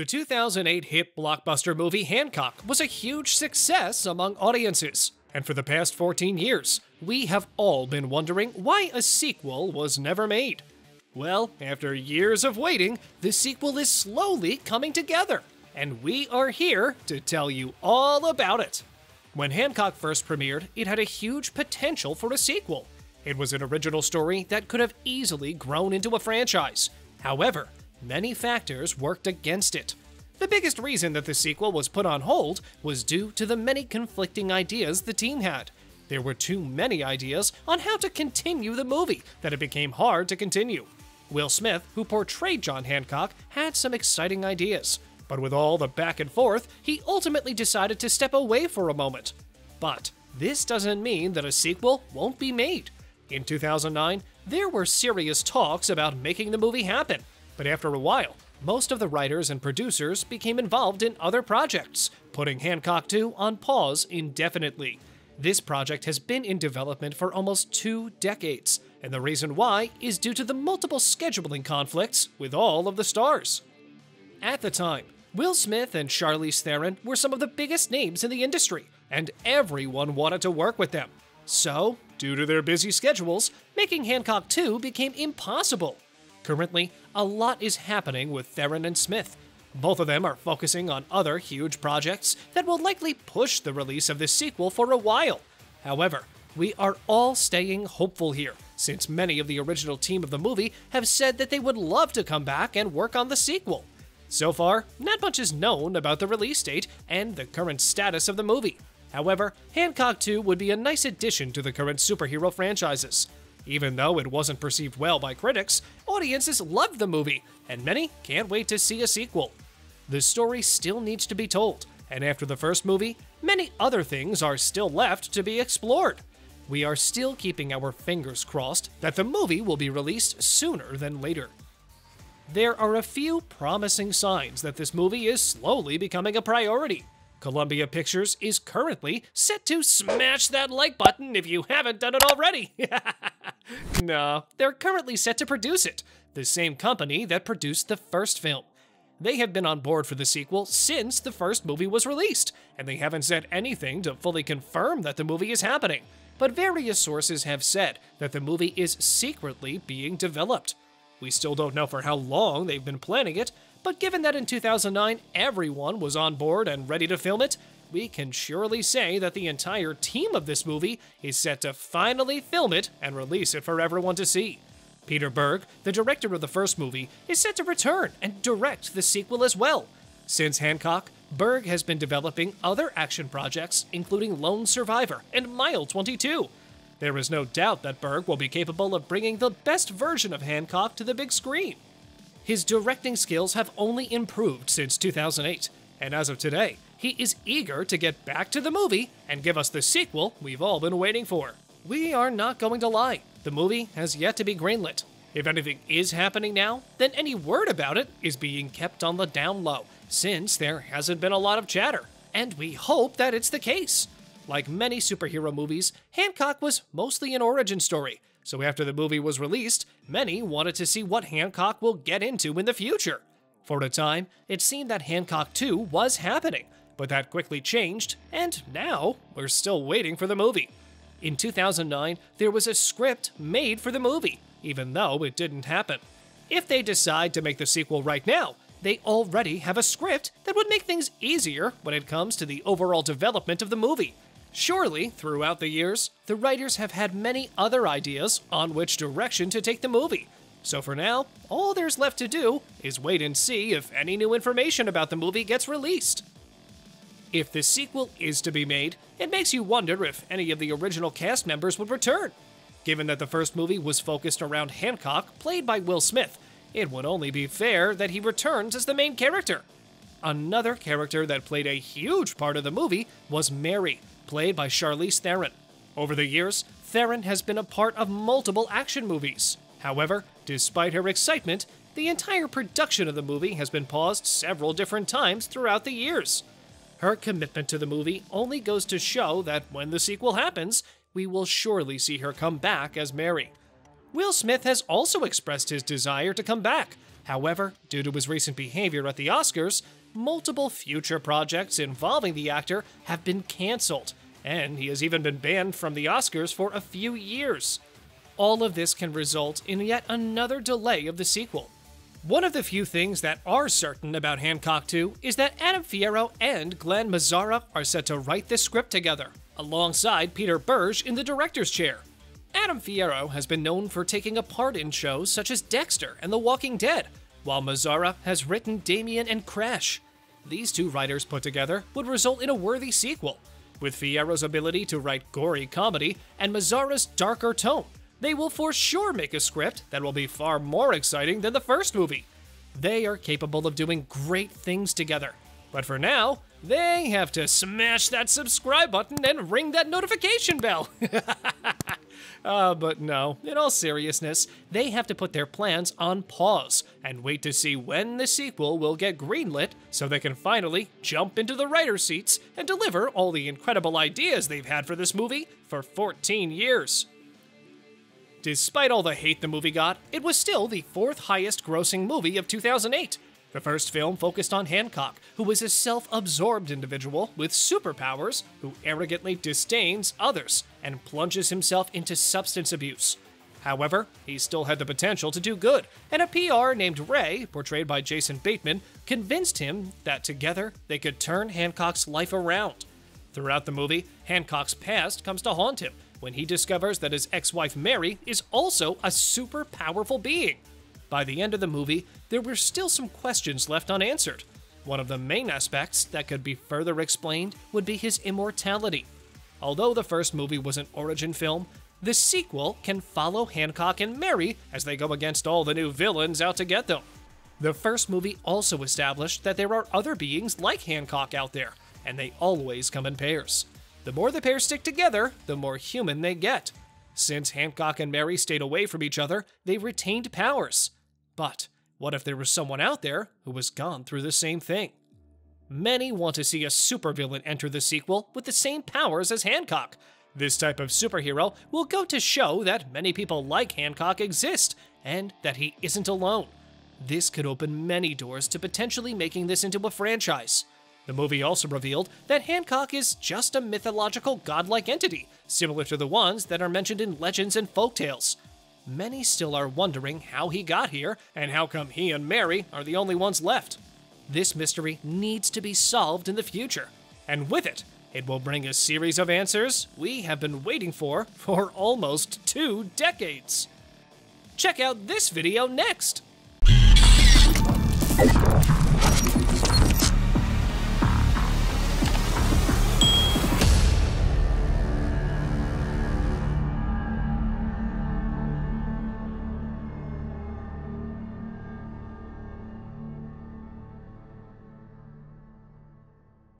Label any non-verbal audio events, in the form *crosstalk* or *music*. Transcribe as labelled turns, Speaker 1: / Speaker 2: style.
Speaker 1: The 2008 hit blockbuster movie Hancock was a huge success among audiences, and for the past 14 years, we have all been wondering why a sequel was never made. Well, after years of waiting, the sequel is slowly coming together, and we are here to tell you all about it. When Hancock first premiered, it had a huge potential for a sequel. It was an original story that could have easily grown into a franchise. However, many factors worked against it. The biggest reason that the sequel was put on hold was due to the many conflicting ideas the team had. There were too many ideas on how to continue the movie that it became hard to continue. Will Smith, who portrayed John Hancock, had some exciting ideas, but with all the back and forth, he ultimately decided to step away for a moment. But this doesn't mean that a sequel won't be made. In 2009, there were serious talks about making the movie happen, but after a while, most of the writers and producers became involved in other projects, putting Hancock 2 on pause indefinitely. This project has been in development for almost two decades, and the reason why is due to the multiple scheduling conflicts with all of the stars. At the time, Will Smith and Charlize Theron were some of the biggest names in the industry, and everyone wanted to work with them. So, due to their busy schedules, making Hancock 2 became impossible. Currently, a lot is happening with Theron and Smith. Both of them are focusing on other huge projects that will likely push the release of this sequel for a while. However, we are all staying hopeful here, since many of the original team of the movie have said that they would love to come back and work on the sequel. So far, not much is known about the release date and the current status of the movie. However, Hancock 2 would be a nice addition to the current superhero franchises. Even though it wasn't perceived well by critics, audiences loved the movie, and many can't wait to see a sequel. The story still needs to be told, and after the first movie, many other things are still left to be explored. We are still keeping our fingers crossed that the movie will be released sooner than later. There are a few promising signs that this movie is slowly becoming a priority. Columbia Pictures is currently set to smash that like button if you haven't done it already. *laughs* no, they're currently set to produce it, the same company that produced the first film. They have been on board for the sequel since the first movie was released, and they haven't said anything to fully confirm that the movie is happening. But various sources have said that the movie is secretly being developed. We still don't know for how long they've been planning it, but given that in 2009 everyone was on board and ready to film it, we can surely say that the entire team of this movie is set to finally film it and release it for everyone to see. Peter Berg, the director of the first movie, is set to return and direct the sequel as well. Since Hancock, Berg has been developing other action projects, including Lone Survivor and Mile 22. There is no doubt that Berg will be capable of bringing the best version of Hancock to the big screen. His directing skills have only improved since 2008, and as of today, he is eager to get back to the movie and give us the sequel we've all been waiting for. We are not going to lie, the movie has yet to be greenlit. If anything is happening now, then any word about it is being kept on the down low, since there hasn't been a lot of chatter, and we hope that it's the case. Like many superhero movies, Hancock was mostly an origin story, so after the movie was released, many wanted to see what Hancock will get into in the future. For a time, it seemed that Hancock 2 was happening, but that quickly changed, and now we're still waiting for the movie. In 2009, there was a script made for the movie, even though it didn't happen. If they decide to make the sequel right now, they already have a script that would make things easier when it comes to the overall development of the movie. Surely, throughout the years, the writers have had many other ideas on which direction to take the movie. So for now, all there's left to do is wait and see if any new information about the movie gets released. If the sequel is to be made, it makes you wonder if any of the original cast members would return. Given that the first movie was focused around Hancock, played by Will Smith, it would only be fair that he returns as the main character. Another character that played a huge part of the movie was Mary, played by Charlize Theron. Over the years, Theron has been a part of multiple action movies. However, despite her excitement, the entire production of the movie has been paused several different times throughout the years. Her commitment to the movie only goes to show that when the sequel happens, we will surely see her come back as Mary. Will Smith has also expressed his desire to come back. However, due to his recent behavior at the Oscars, multiple future projects involving the actor have been cancelled, and he has even been banned from the Oscars for a few years. All of this can result in yet another delay of the sequel. One of the few things that are certain about Hancock 2 is that Adam Fierro and Glen Mazzara are set to write this script together, alongside Peter Berg in the director's chair. Adam Fierro has been known for taking a part in shows such as Dexter and The Walking Dead, while Mazzara has written Damien and Crash. These two writers put together would result in a worthy sequel. With Fierro's ability to write gory comedy and Mazzara's darker tone, they will for sure make a script that will be far more exciting than the first movie. They are capable of doing great things together. But for now, they have to smash that subscribe button and ring that notification bell. *laughs* Uh, but no, in all seriousness, they have to put their plans on pause and wait to see when the sequel will get greenlit so they can finally jump into the writer's seats and deliver all the incredible ideas they've had for this movie for 14 years. Despite all the hate the movie got, it was still the fourth highest grossing movie of 2008 the first film focused on Hancock, who is a self absorbed individual with superpowers who arrogantly disdains others and plunges himself into substance abuse. However, he still had the potential to do good, and a PR named Ray, portrayed by Jason Bateman, convinced him that together they could turn Hancock's life around. Throughout the movie, Hancock's past comes to haunt him when he discovers that his ex wife Mary is also a super powerful being. By the end of the movie, there were still some questions left unanswered. One of the main aspects that could be further explained would be his immortality. Although the first movie was an origin film, the sequel can follow Hancock and Mary as they go against all the new villains out to get them. The first movie also established that there are other beings like Hancock out there, and they always come in pairs. The more the pairs stick together, the more human they get. Since Hancock and Mary stayed away from each other, they retained powers. But what if there was someone out there who was gone through the same thing? Many want to see a supervillain enter the sequel with the same powers as Hancock. This type of superhero will go to show that many people like Hancock exist, and that he isn't alone. This could open many doors to potentially making this into a franchise. The movie also revealed that Hancock is just a mythological godlike entity, similar to the ones that are mentioned in legends and folktales many still are wondering how he got here and how come he and Mary are the only ones left. This mystery needs to be solved in the future, and with it, it will bring a series of answers we have been waiting for for almost two decades. Check out this video next!